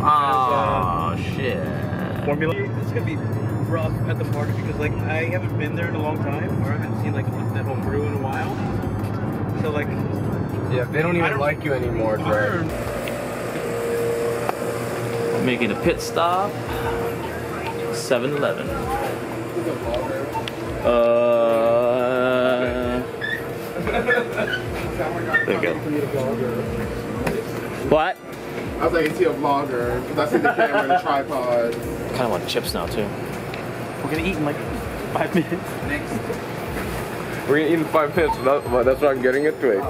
Oh shit. Formula. It's gonna be rough at the party because like I haven't been there in a long time, or I haven't seen like that home brew in a while. So like, Yeah, they don't even don't- like you anymore, Trey. Making a pit stop. 7-Eleven. Uh, there you go. What? I was like, I see a vlogger. Because I see the camera and the tripod. Kind of want chips now too. we're gonna eat in like five minutes. Next. We're gonna eat in five minutes. That, well, that's what I'm getting at Twix.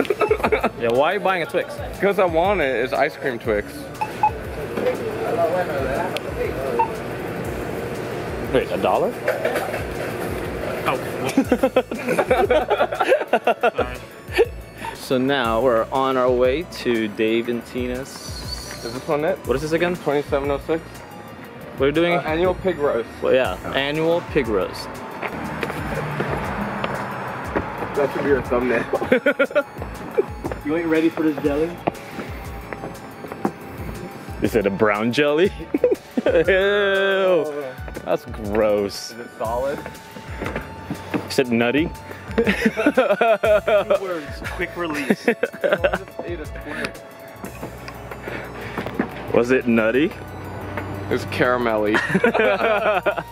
Yeah, why are you buying a Twix? Because I want it. It's ice cream Twix. Wait, a dollar? Oh, So now we're on our way to Dave and Teena's. Is this one it? What is this again? 2706? We're doing? Uh, annual pig roast. well, yeah, annual pig roast. That should be your thumbnail. You ain't ready for this jelly? Is it a brown jelly? Ew, that's gross. Is it solid? Is it nutty? Two words, quick release. Was it nutty? It's caramelly.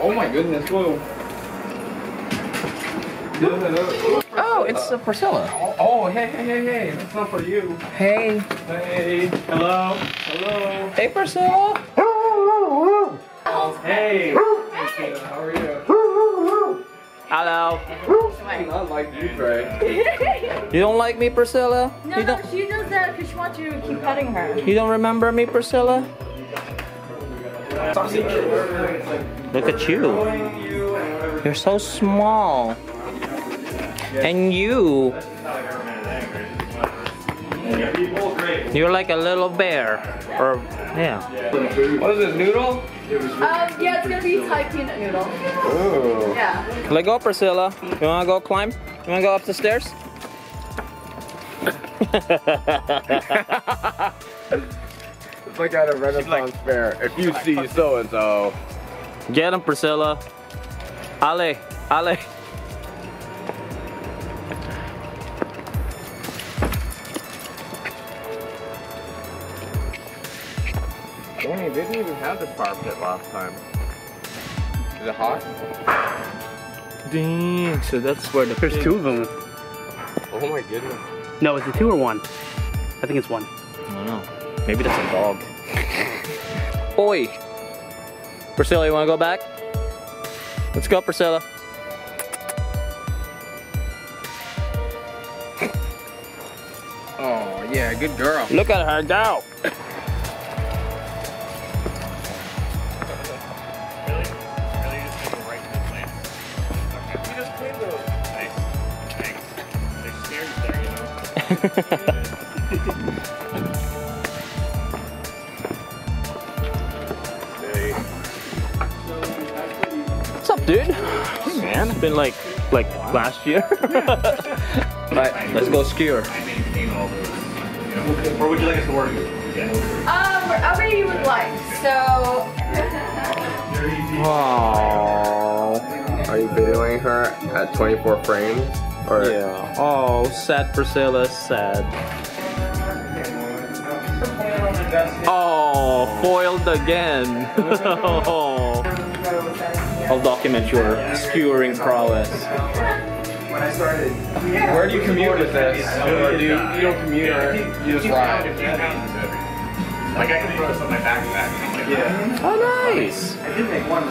oh my goodness, whoa. Oh, it's a Priscilla. Oh, oh, hey, hey, hey, hey. That's not for you. Hey. hey, hello, hello, Hey, Priscilla. hey. How are you? Hello. Not like you, Trey. You don't like me, Priscilla? No, you no, don't. she does that because she wants you to keep petting her. You don't remember me, Priscilla? Look at you. You're so small. And you. You're like a little bear. Or, yeah. What is this, noodle? Um, yeah, it's gonna be Thai peanut noodle. Ooh. Yeah. Let go, Priscilla. You wanna go climb? You wanna go up the stairs? It's like at a Renaissance fair. If you see so and so. Get him, Priscilla. Ale, Ale. Dang, they didn't even have this fire pit last time. Is it hot? Dang, so that's where the There's pig- two of them. Oh my goodness. No, is it two or one? I think it's one. I don't know. Maybe that's a dog. Oi! Priscilla, you wanna go back? Let's go, Priscilla. Oh, yeah, good girl. Look at her go! What's up, dude? Man, it's been like like last year. Alright, let's go skewer. Where would you like us to work? Um, wherever you would like. So, Aww. Are you videoing her at 24 frames? Or Yeah. Oh, sad Priscilla, sad. Oh, foiled again. oh. I'll document your skewering prowess. Where do you commute with this? Or do you, you don't commute or you just ride? Like I can throw this on my backpack. Yeah. Oh, nice.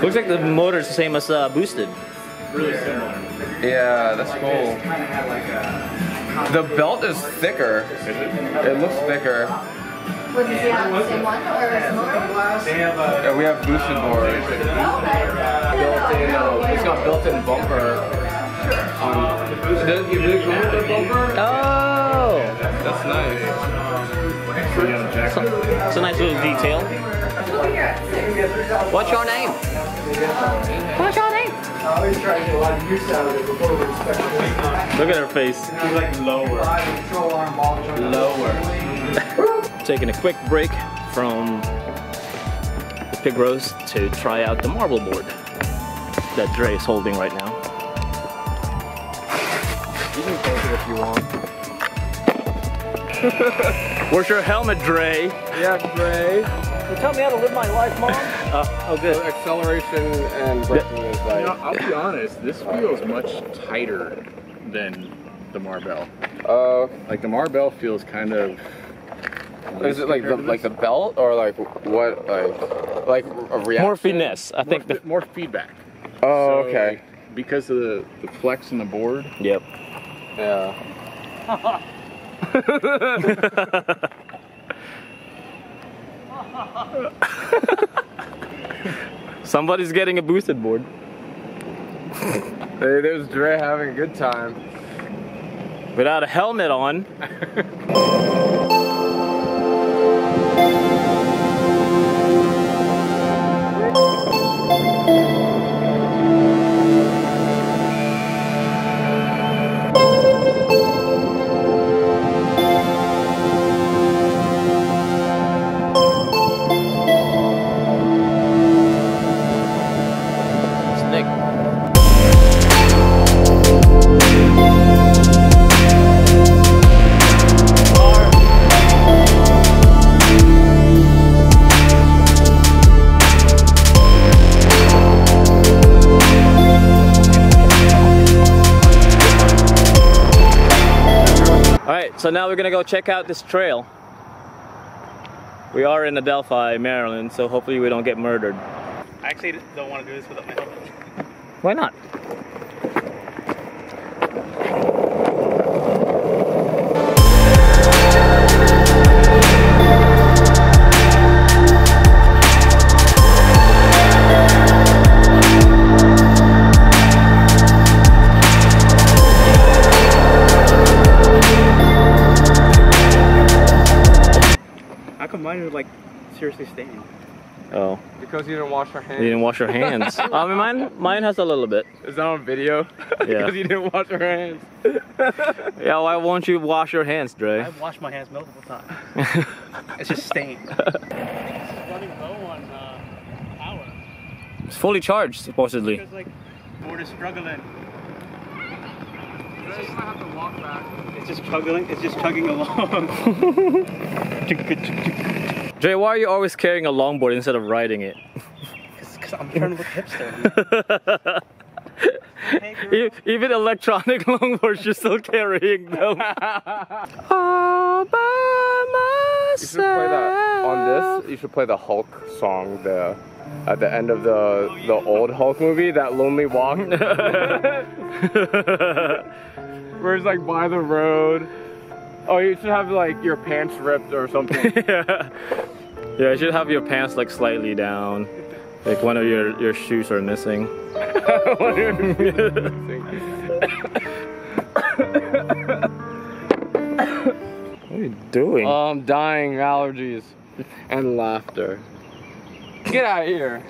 Looks like the motor's the same as uh, boosted. Really similar. Yeah, that's cool. The belt is thicker. It looks thicker. was it the same one or similar? They have a. Yeah, we have boosted boards. Built-in, uh, it's got built-in bumper. On, does it really come with a bumper? Oh, That's nice. it's a nice little detail. What's your name? What's your name? Look at her face. She's like lower. Lower. Taking a quick break from the pig roast to try out the Marbel board that Dre is holding right now. You can take it if you want. Where's your helmet, Dre? Yeah, Dre. tell me how to live my life, Mom. uh, oh, good. Acceleration and braking is You know, I'll be honest, this feels much tighter than the Marbel. Uh, Like the Marbel feels kind of. is it like the like the belt or like what like like a reaction? More finesse. I more, think the. more feedback. Oh, So, okay. like, because of the, the flex in the board, Yep. Yeah. Somebody's getting a boosted board. Hey, there's Dre having a good time. Without a helmet on. so now we're gonna go check out this trail. We are in Adelphi, Maryland, so hopefully we don't get murdered. I actually don't want to do this without my helmet. Why not? Because you didn't wash your you hands. didn't wash your hands. I mean, mine, mine has a little bit. Is that on video? Yeah. because you didn't wash your hands. Yeah, why won't you wash your hands, Dre? I've washed my hands multiple times. it's just stained. running low on uh, power It's fully charged, supposedly. because like board is struggling. It's just struggling. It's just chugging along. Dre, why are you always carrying a longboard instead of riding it? Because I'm trying to look hipster. Hey. Even electronic longboards, you're still carrying them. All by myself. You should play that on this. You should play the Hulk song the at the end of the the old Hulk movie, that Lonely Walk, where it's like by the road. Oh, you should have like your pants ripped or something. yeah. yeah, you should have your pants like slightly down. Like one of your, your shoes are missing. What are you doing? I'm dying allergies and laughter. Get out of here.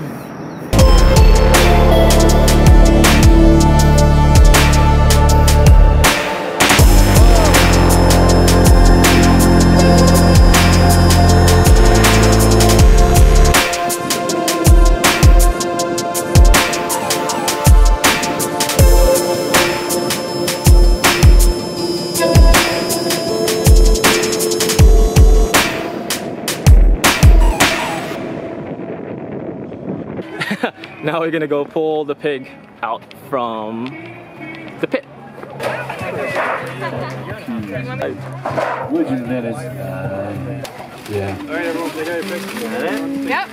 Beer. Now we're gonna go pull the pig out from the pit. Would you let us? yeah. Yep.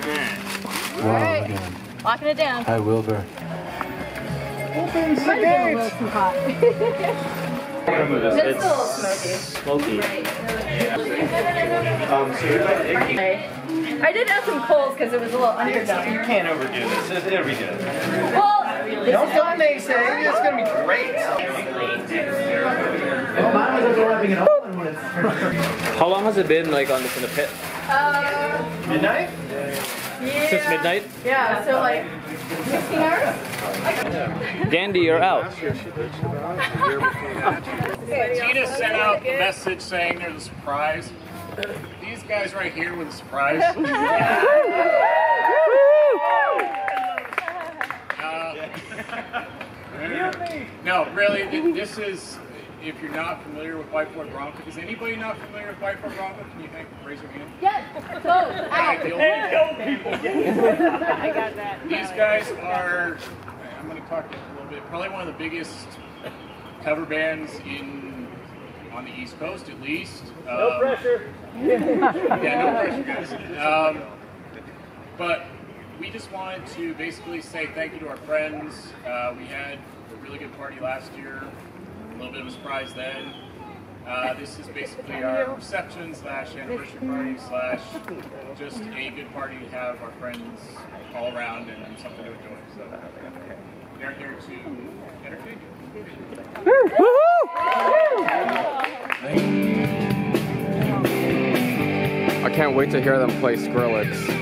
All right. Locking it down. Hi, Wilbur. Open the gate. It's, smoky. smoky. I did add some coals because it was a little underdone. You can't overdo this. It- It'll be good. Well, this Don't is don't naysay. It's gonna be great. How long has it been like on this in the pit? Uh, Midnight? yeah. Since midnight? Yeah, so like 16 hours? Dandy, you're out. Teena sent out a message saying there's a surprise. These guys right here with a surprise. Uh, no, really, this is, if you're not familiar with White Ford Bronco, is anybody not familiar with White Ford Bronco? Can you think, raise your hand? Yeah, go, out. The only- I got that. These guys are, I'm going to talk a little bit, probably one of the biggest cover bands in, on the East Coast at least. No pressure. yeah, no pressure, guys. Um, but we just wanted to basically say thank you to our friends. Uh, we had a really good party last year, a little bit of a surprise then. Uh, this is basically our reception slash anniversary party slash just a good party to have our friends all around and something to enjoy. So they're here to entertain you. I can't wait to hear them play Skrillex.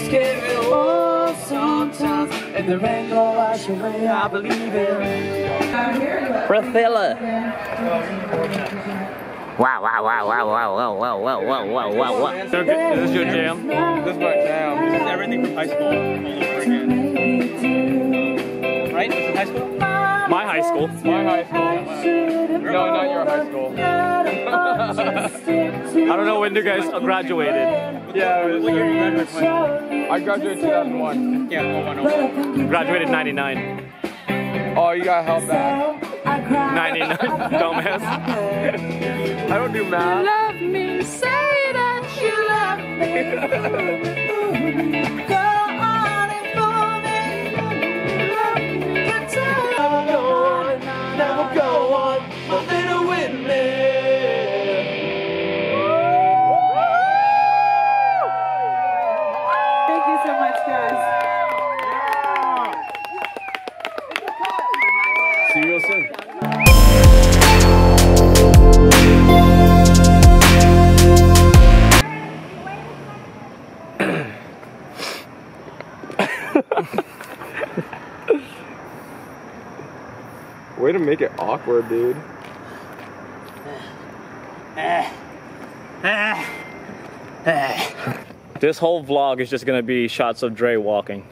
Can't help but be scared of it all sometimes. And there ain't no rush away, I believe it. Priscilla. Wow, wow, wow, wow, wow, wow, wow, wow, wow, wow, wow, wow. Okay, this is your jam. This is my jam. This is everything from high school all over again. Right? This is high school? My high school. My high school. No, not your high school. I don't know when you guys graduated. Yeah, it was, What year did you graduate? I graduated 2001. Yeah, oh, one, oh. Graduated 99. Oh, you got held back. 99. Dumbass. I don't do math. Love me, say that you love me. Way to make it awkward, dude. This whole vlog is just gonna be shots of Dre walking.